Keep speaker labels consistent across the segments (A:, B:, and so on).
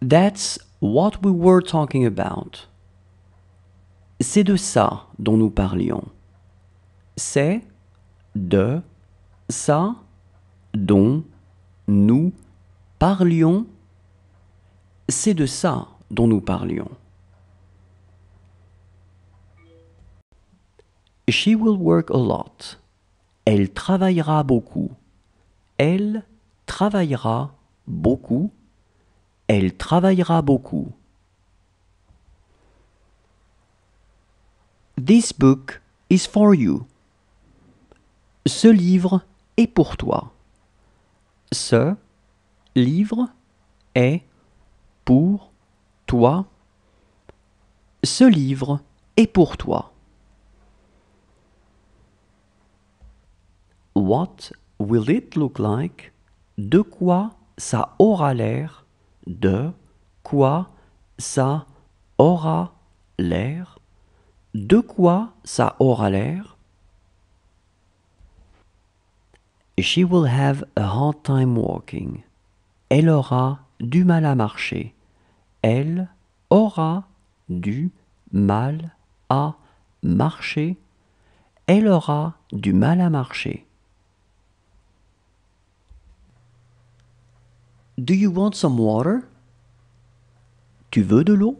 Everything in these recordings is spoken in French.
A: That's what we were talking about. C'est de ça dont nous parlions. C'est de ça dont nous parlions. C'est de ça dont nous parlions. She will work a lot. Elle travaillera beaucoup. Elle travaillera beaucoup. Elle travaillera beaucoup. This book is for you. Ce livre est pour toi. Ce livre est pour toi. Ce livre est pour toi. What will it look like? De quoi ça aura l'air? De quoi ça aura l'air? De quoi ça aura l'air? She will have a hard time walking. Elle aura du mal à marcher. Elle aura du mal à marcher. Elle aura du mal à marcher. Do you want some water? Tu veux de l'eau?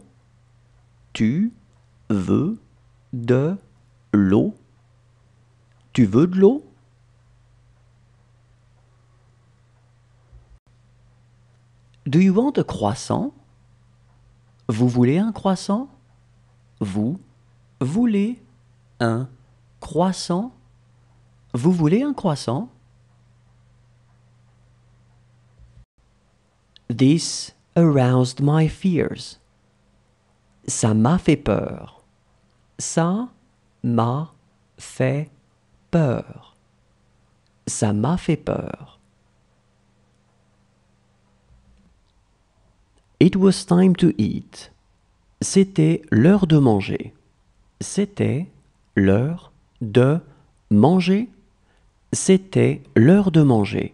A: Tu veux de l'eau? Tu veux de l'eau? Do you want a croissant? Vous voulez un croissant? Vous voulez un croissant? Vous voulez un croissant? This aroused my fears. Ça m'a fait peur. Ça m'a fait peur. Ça m'a fait peur. It was time to eat. C'était l'heure de manger. C'était l'heure de manger. C'était l'heure de manger.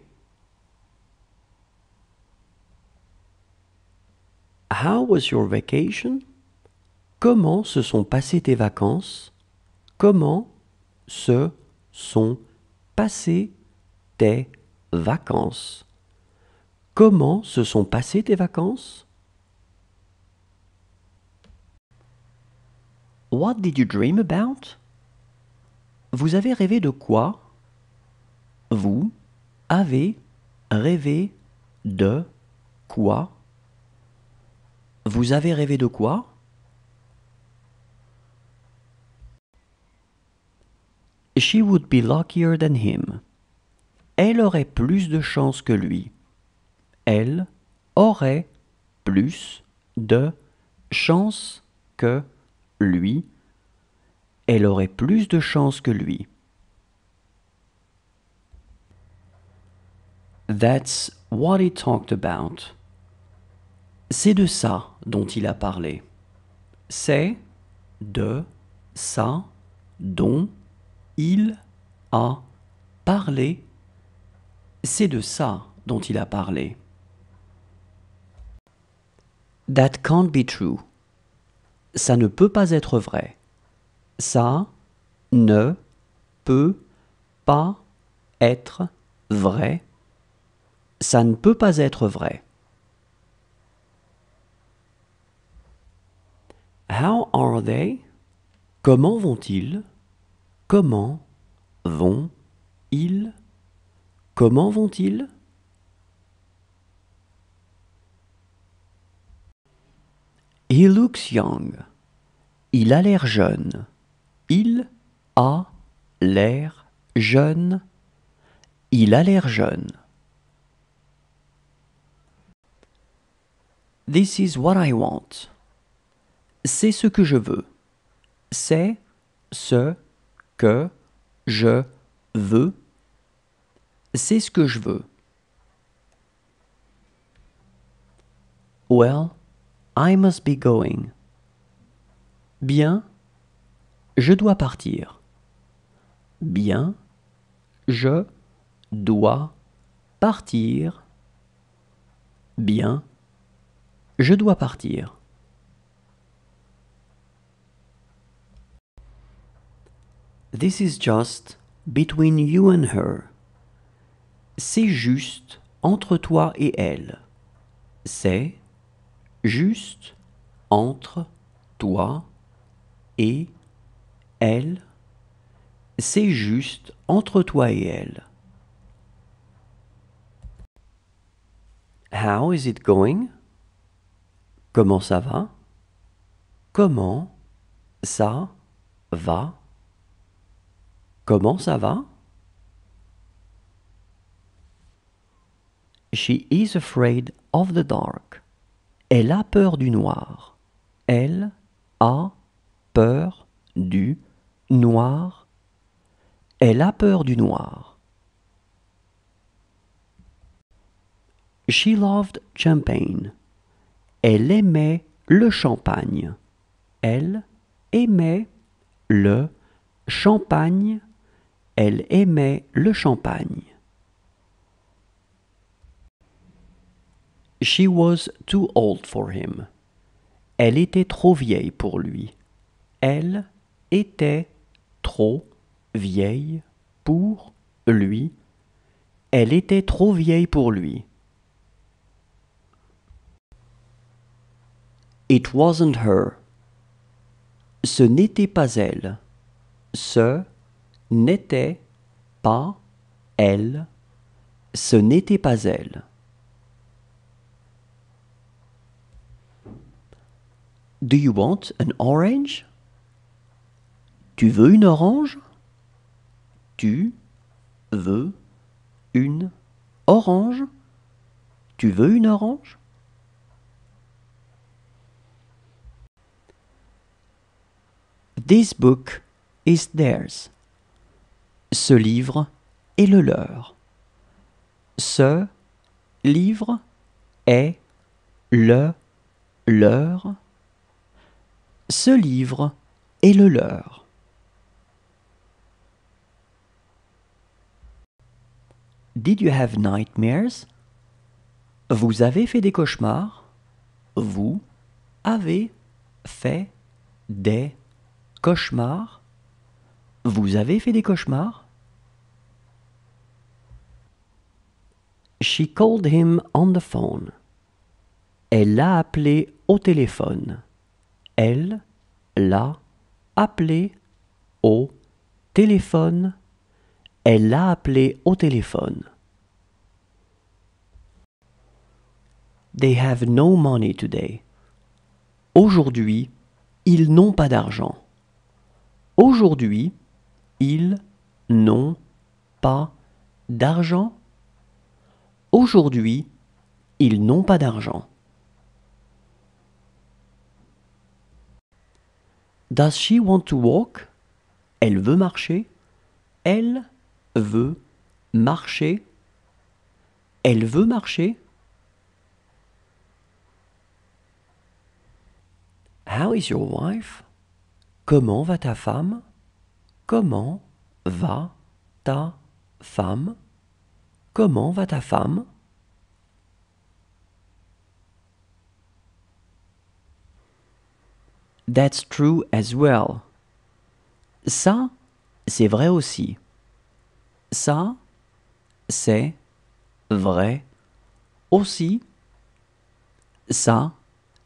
A: How was your vacation? Comment se sont passées tes vacances? Comment se sont passées tes vacances? Comment se sont passées tes vacances? What did you dream about? Vous avez rêvé de quoi? Vous avez rêvé de quoi? Vous avez rêvé de quoi? She would be luckier than him. Elle aurait plus de chance que lui. Elle aurait plus de chance que lui. Elle aurait plus de chance que lui. That's what he talked about. C'est de ça dont il a parlé. C'est de ça dont il a parlé. C'est de ça dont il a parlé. That can't be true. Ça ne peut pas être vrai. Ça ne peut pas être vrai. Ça ne peut pas être vrai. How are they? Comment vont-ils? Comment vont-ils? Comment vont-ils? He looks young. Il a l'air jeune. Il a l'air jeune. Il a l'air jeune. This is what I want. C'est ce que je veux. C'est ce que je veux. C'est ce que je veux. Well, I must be going. Bien, je dois partir. Bien, je dois partir. Bien, Je dois partir. This is just between you and her. C'est juste entre toi et elle. C'est juste entre toi et elle. C'est juste entre toi et elle. How is it going? Comment ça va? Comment ça va? Comment ça va? She is afraid of the dark. Elle a peur du noir. Elle a peur du noir. Elle a peur du noir. She loved champagne. Elle aimait le champagne. Elle aimait le champagne. Elle aimait le champagne. She was too old for him. Elle était trop vieille pour lui. Elle était trop vieille pour lui. Elle était trop vieille pour lui. It wasn't her. Ce n'était pas elle. Ce n'était pas elle. Ce n'était pas elle. Do you want an orange? Tu veux une orange? Tu veux une orange? Tu veux une orange? This book is theirs. Ce livre est le leur. Ce livre est le leur. Ce livre est le leur. Did you have nightmares? Vous avez fait des cauchemars? Vous avez fait des cauchemars? Vous avez fait des cauchemars? She called him on the phone. Elle l'a appelé au téléphone. Elle l'a appelé au téléphone. Elle l'a appelé au téléphone. They have no money today. Aujourd'hui, ils n'ont pas d'argent. Aujourd'hui, ils n'ont pas d'argent. Aujourd'hui, ils n'ont pas d'argent. Does she want to walk? Elle veut marcher. Elle veut marcher. Elle veut marcher. How is your wife? Comment va ta femme? Comment va ta femme? Comment va ta femme? That's true as well. Ça, c'est vrai aussi. Ça, c'est vrai aussi. Ça,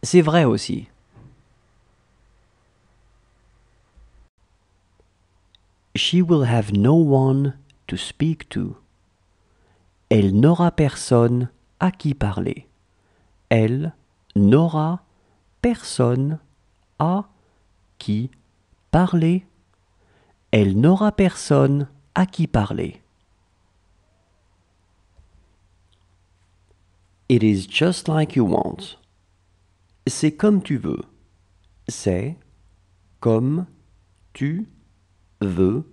A: c'est vrai aussi. She will have no one to speak to. Elle n'aura personne à qui parler. Elle n'aura personne à qui parler. Elle n'aura personne à qui parler. It is just like you want. C'est comme tu veux. C'est comme tu veux.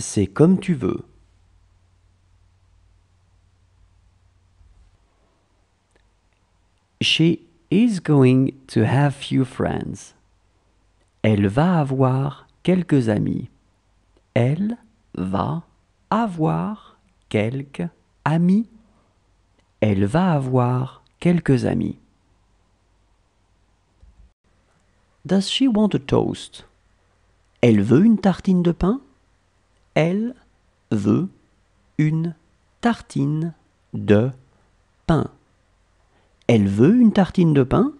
A: C'est comme tu veux. She is going to have few friends. Elle va avoir quelques amis. Elle va avoir quelques amis. Elle va avoir quelques amis. Does she want a toast? Elle veut une tartine de pain? Elle veut une tartine de pain. Elle veut une tartine de pain?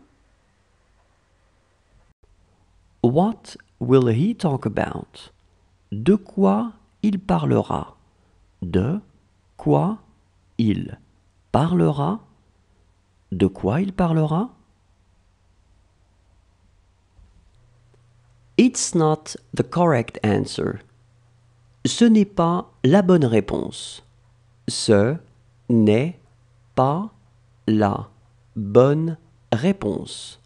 A: What will he talk about? De quoi il parlera? De quoi il parlera? De quoi il parlera? It's not the correct answer. Ce n'est pas la bonne réponse. Ce n'est pas la bonne réponse.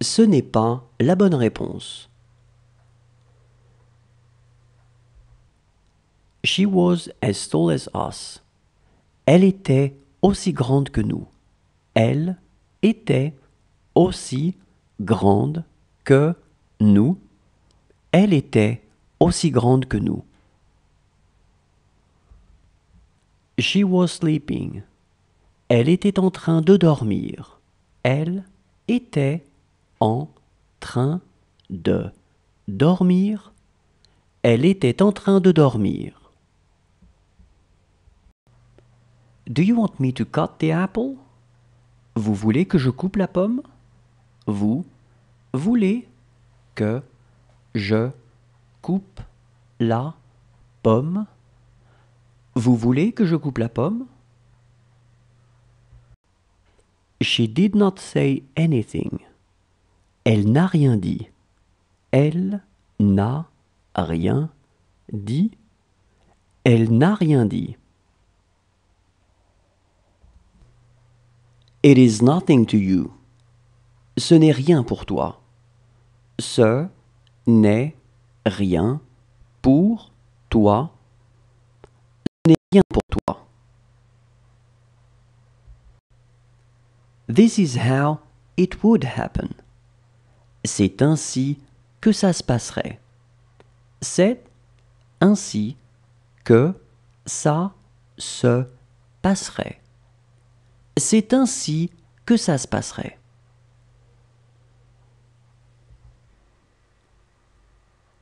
A: Ce n'est pas la bonne réponse. She was as tall as us. Elle était aussi grande que nous. Elle était aussi grande que nous. Elle était aussi grande que nous. She was sleeping. Elle était en train de dormir. Elle était en train de dormir. Elle était en train de dormir. Do you want me to cut the apple? Vous voulez que je coupe la pomme? Vous voulez que je coupe la pomme? Vous voulez que je coupe la pomme? She did not say anything. Elle n'a rien dit. Elle n'a rien dit. Elle n'a rien dit. It is nothing to you. Ce n'est rien pour toi. Ce n'est rien pour toi. Ce n'est rien pour toi. This is how it would happen. C'est ainsi que ça se passerait. C'est ainsi que ça se passerait. C'est ainsi que ça se passerait.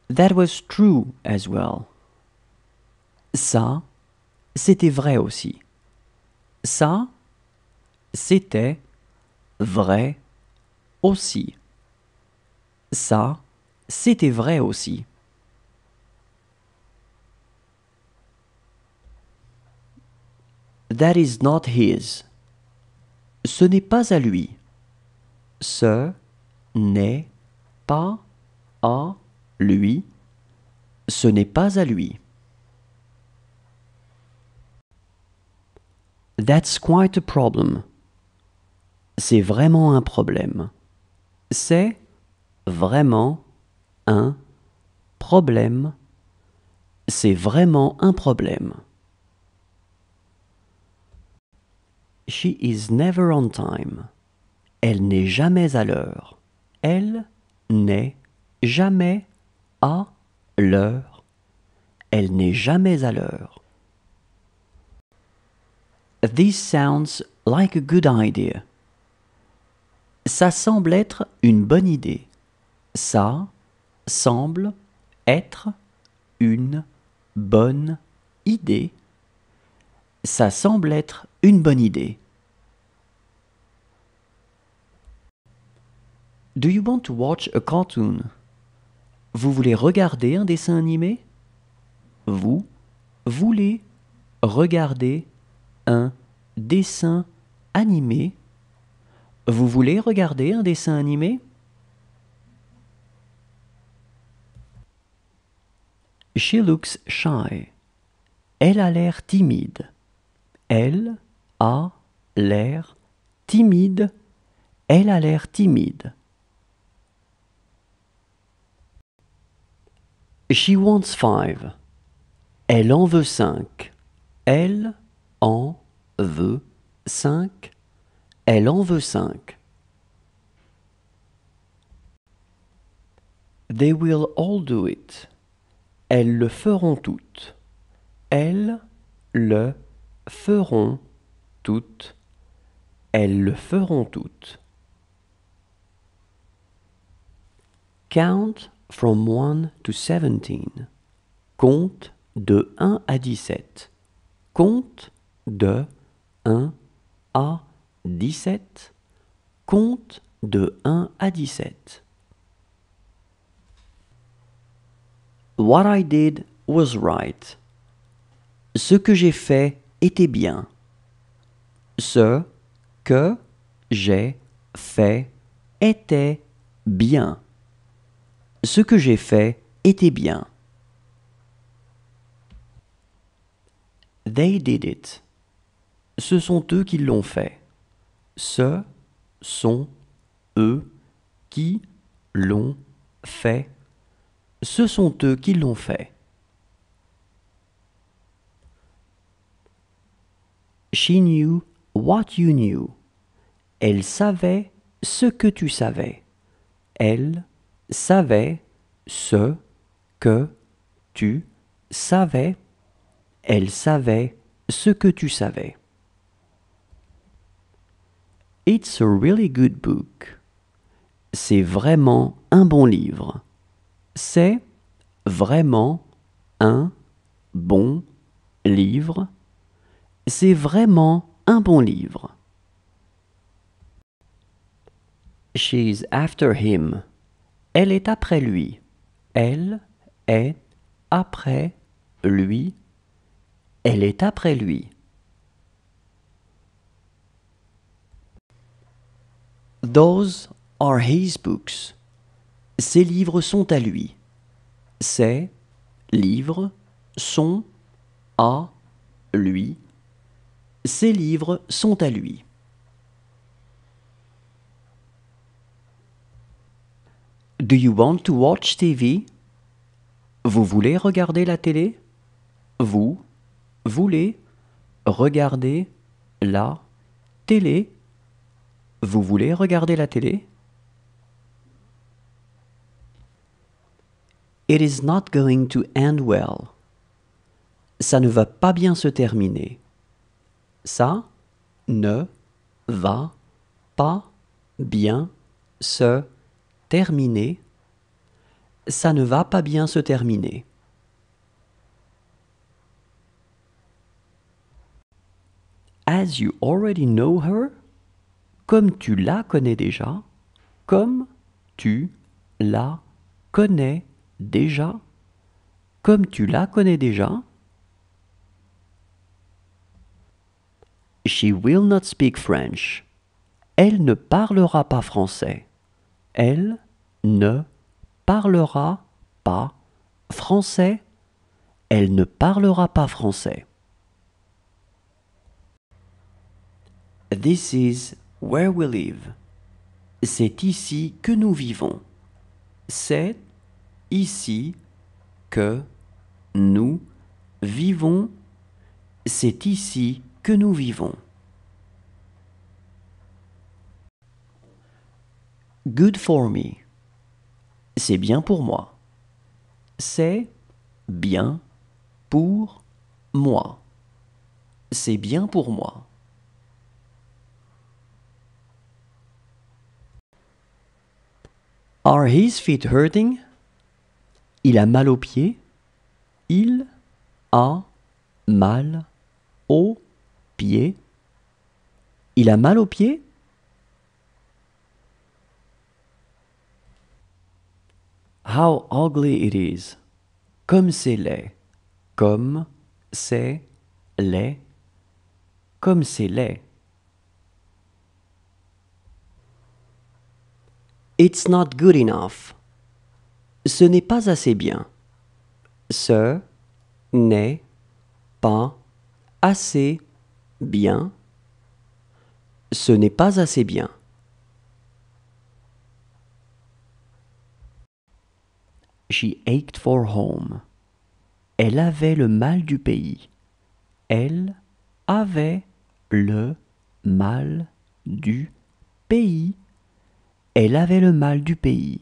A: That was true as well. Ça, c'était vrai aussi. Ça, c'était vrai aussi. Ça, c'était vrai aussi. That is not his. Ce n'est pas à lui. Ce n'est pas à lui. Ce n'est pas à lui. That's quite a problem. C'est vraiment un problème. C'est vraiment un problème. C'est vraiment un problème. She is never on time. Elle n'est jamais à l'heure. Elle n'est jamais à l'heure. Elle n'est jamais à l'heure. This sounds like a good idea. Ça semble être une bonne idée. Ça semble être une bonne idée. Ça semble être une bonne idée. Do you want to watch a cartoon? Vous voulez regarder un dessin animé? Vous voulez regarder un dessin animé? Vous voulez regarder un dessin animé? She looks shy. Elle a l'air timide. Elle a l'air timide. Elle a l'air timide. She wants five. Elle en veut cinq. Elle en veut cinq. Elle en veut cinq. They will all do it. Elles le feront toutes. Elles le feront toutes. Elles le feront toutes. Count from 1 to 17. Compte de 1 à 17. Compte de 1 à 17. Compte de 1 à 17. What I did was right. Ce que j'ai fait était bien. Ce que j'ai fait était bien. Ce que j'ai fait était bien. They did it. Ce sont eux qui l'ont fait. Ce sont eux qui l'ont fait. Ce sont eux qui l'ont fait. She knew what you knew. Elle savait ce que tu savais. Elle savait ce que tu savais. Elle savait ce que tu savais. It's a really good book. C'est vraiment un bon livre. C'est vraiment un bon livre. C'est vraiment un bon livre. She's after him. Elle est après lui. Elle est après lui. Elle est après lui. Those are his books. Ces livres sont à lui. Ces livres sont à lui. Ces livres sont à lui. Do you want to watch TV? Vous voulez regarder la télé? Vous voulez regarder la télé? Vous voulez regarder la télé? It is not going to end well. Ça ne va pas bien se terminer. Ça ne va pas bien se terminer. Ça ne va pas bien se terminer. As you already know her, comme tu la connais déjà, comme tu la connais déjà, comme tu la connais déjà. She will not speak French. Elle ne parlera pas français. Elle ne parlera pas français. Elle ne parlera pas français. This is where we live. C'est ici que nous vivons. C'est ici que nous vivons. C'est ici que nous vivons. Good for me. C'est bien pour moi. C'est bien pour moi. C'est bien pour moi. Are his feet hurting? Il a mal aux pieds? Il a mal aux pieds? Il a mal aux pieds? How ugly it is. Comme c'est laid. Comme c'est laid. Comme c'est laid. It's not good enough. Ce n'est pas assez bien. Ce n'est pas assez bien. Ce n'est pas assez bien. She ached for home. Elle avait le mal du pays. Elle avait le mal du pays. Elle avait le mal du pays.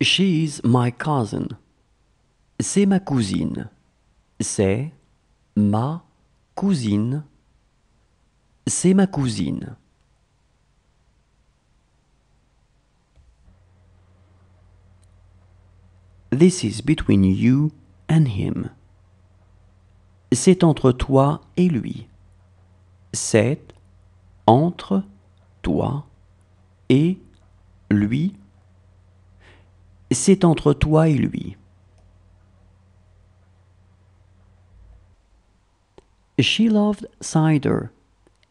A: She's my cousin. C'est ma cousine. C'est ma cousine. C'est ma cousine. This is between you and him. C'est entre toi et lui. C'est entre toi et lui. C'est entre toi et lui. She loved cider.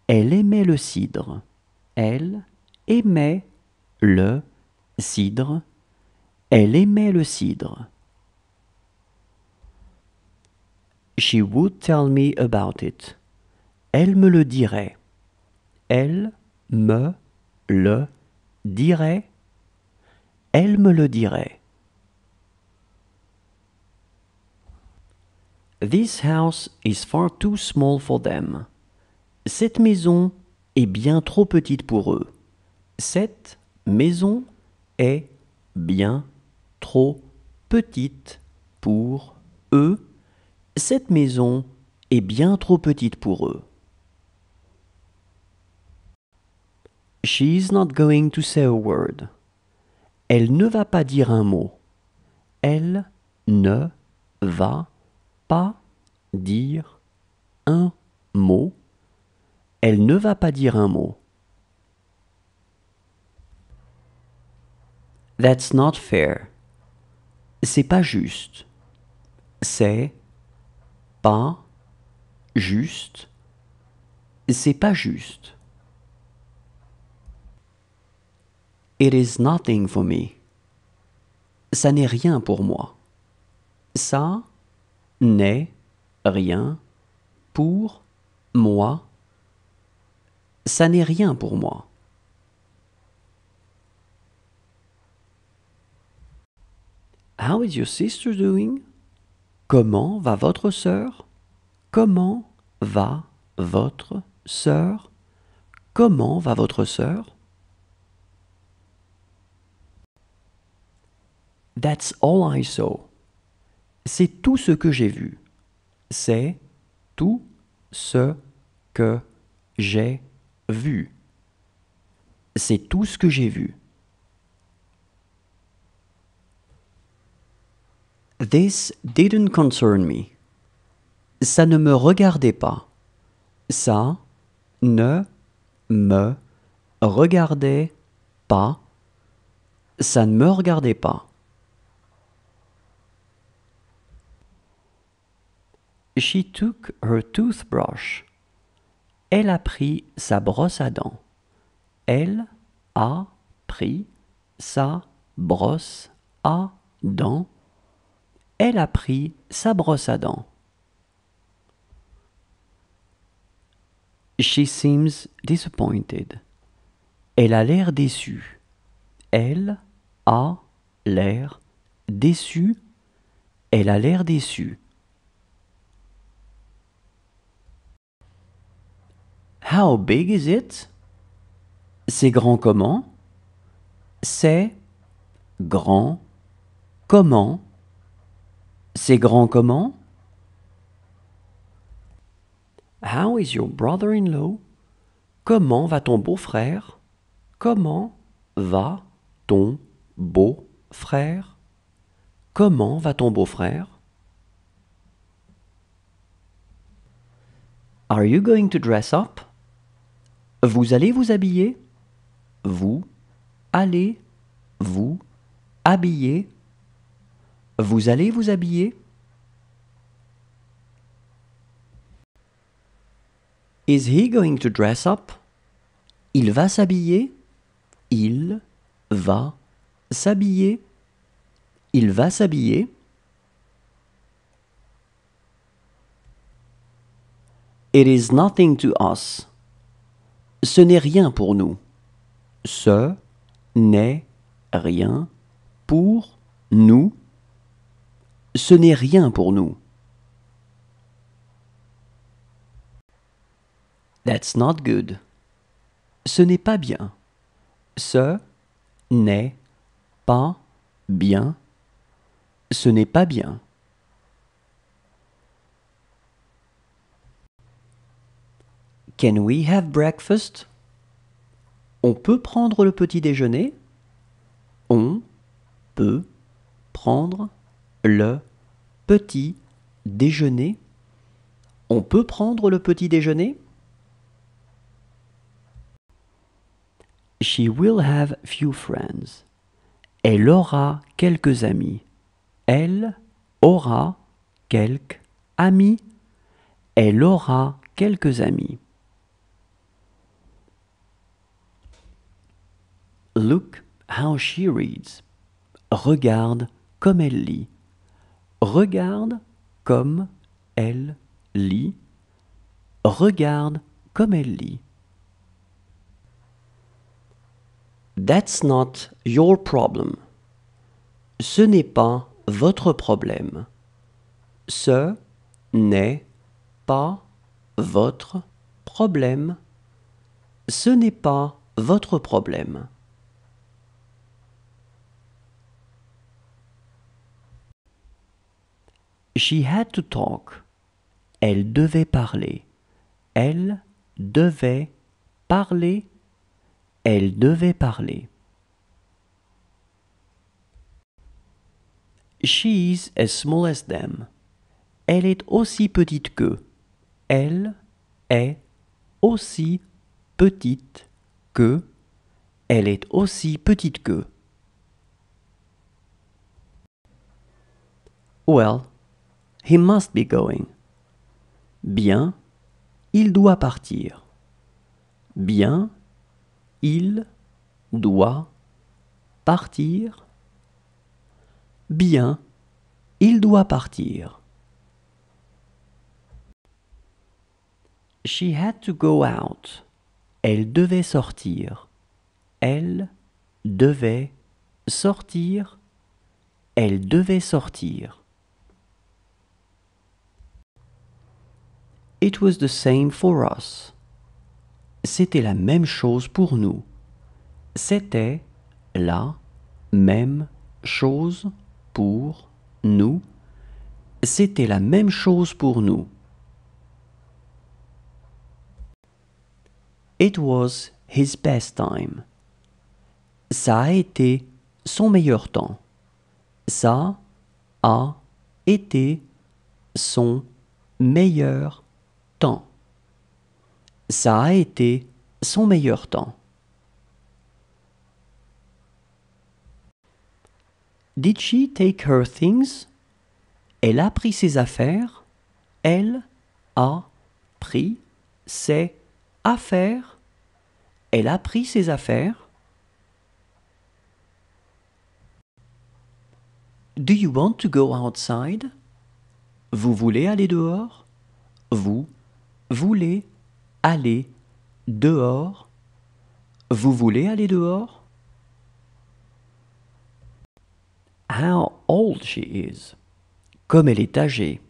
A: Elle aimait le cidre. Elle aimait le cidre. Elle aimait le cidre. She would tell me about it. Elle me le dirait. Elle me le dirait. Elle me le dirait. This house is far too small for them. Cette maison est bien trop petite pour eux. Cette maison est bien trop petite pour eux. Cette maison est bien trop petite pour eux. She's not going to say a word. Elle ne va pas dire un mot. Elle ne va pas dire un mot. Elle ne va pas dire un mot. That's not fair. C'est pas juste. C'est pas juste. C'est pas juste. It is nothing for me. Ça n'est rien pour moi. Ça n'est rien pour moi. Ça n'est rien pour moi. How is your sister doing? Comment va votre sœur? Comment va votre sœur? Comment va votre sœur? That's all I saw. C'est tout ce que j'ai vu. C'est tout ce que j'ai vu. C'est tout ce que j'ai vu. This didn't concern me. Ça ne me regardait pas. Ça ne me regardait pas. Ça ne me regardait pas. She took her toothbrush. Elle a pris sa brosse à dents. Elle a pris sa brosse à dents. Elle a pris sa brosse à dents. She seems disappointed. Elle a l'air déçue. Elle a l'air déçue. Elle a l'air déçue. How big is it? C'est grand comment? C'est grand comment? C'est grand comment? How is your brother-in-law? Comment va ton beau-frère? Comment va ton beau-frère? Comment va ton beau-frère? Are you going to dress up? Vous allez vous habiller? Vous allez vous habiller? Vous allez vous habiller? Is he going to dress up? Il va s'habiller? Il va s'habiller? Il va s'habiller? It is nothing to us. Ce n'est rien pour nous. Ce n'est rien pour nous. Ce n'est rien pour nous. That's not good. Ce n'est pas bien. Ce n'est pas bien. Ce n'est pas bien. Can we have breakfast? On peut prendre le petit déjeuner? On peut prendre le petit déjeuner. On peut prendre le petit déjeuner She will have few friends. Elle aura quelques amis. Elle aura quelques amis. Elle aura quelques amis. Look how she reads. Regarde comme elle lit. Regarde comme elle lit. Regarde comme elle lit. That's not your problem. Ce n'est pas votre problème. Ce n'est pas votre problème. Ce n'est pas votre problème. She had to talk. Elle devait parler. Elle devait parler. Elle devait parler. She's as small as them. Elle est aussi petite que. Elle est aussi petite que. Elle est aussi petite que. Well, he must be going. Bien, il doit partir. Bien, il doit partir. Bien, il doit partir. She had to go out. Elle devait sortir. Elle devait sortir. Elle devait sortir. It was the same for us. C'était la même chose pour nous. C'était la même chose pour nous. C'était la même chose pour nous. It was his best time. Ça a été son meilleur temps. Ça a été son meilleur temps. Ça a été son meilleur temps. Did she take her things? Elle a pris ses affaires? Elle a pris ses affaires? Elle a pris ses affaires? Do you want to go outside? Vous voulez aller dehors? Vous voulez aller dehors? Vous voulez aller dehors? How old she is? Comme elle est âgée.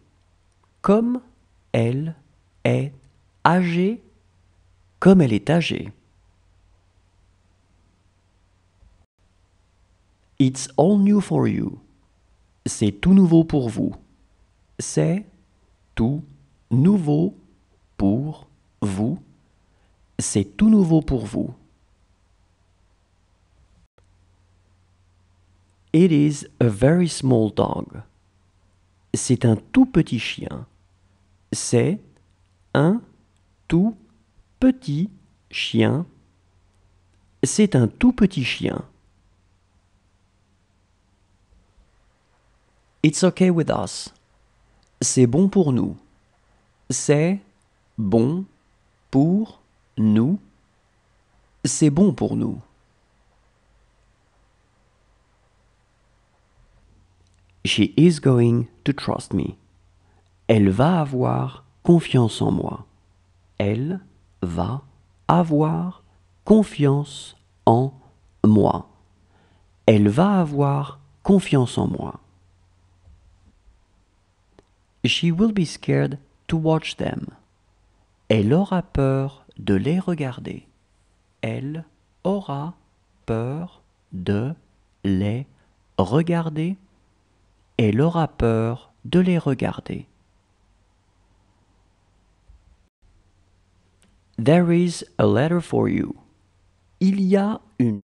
A: Comme elle est âgée. Comme elle est âgée. It's all new for you. C'est tout nouveau pour vous. C'est tout nouveau pour vous. C'est tout nouveau pour vous. It is a very small dog. C'est un tout petit chien. C'est un tout petit chien. C'est un tout petit chien. It's okay with us. C'est bon pour nous. C'est bon pour nous. C'est bon pour nous. She is going to trust me. Elle va avoir confiance en moi. Elle va avoir confiance en moi. Elle va avoir confiance en moi. She will be scared to watch them. Elle aura peur de les regarder. Elle aura peur de les regarder. Elle aura peur de les regarder. There is a letter for you. Il y a une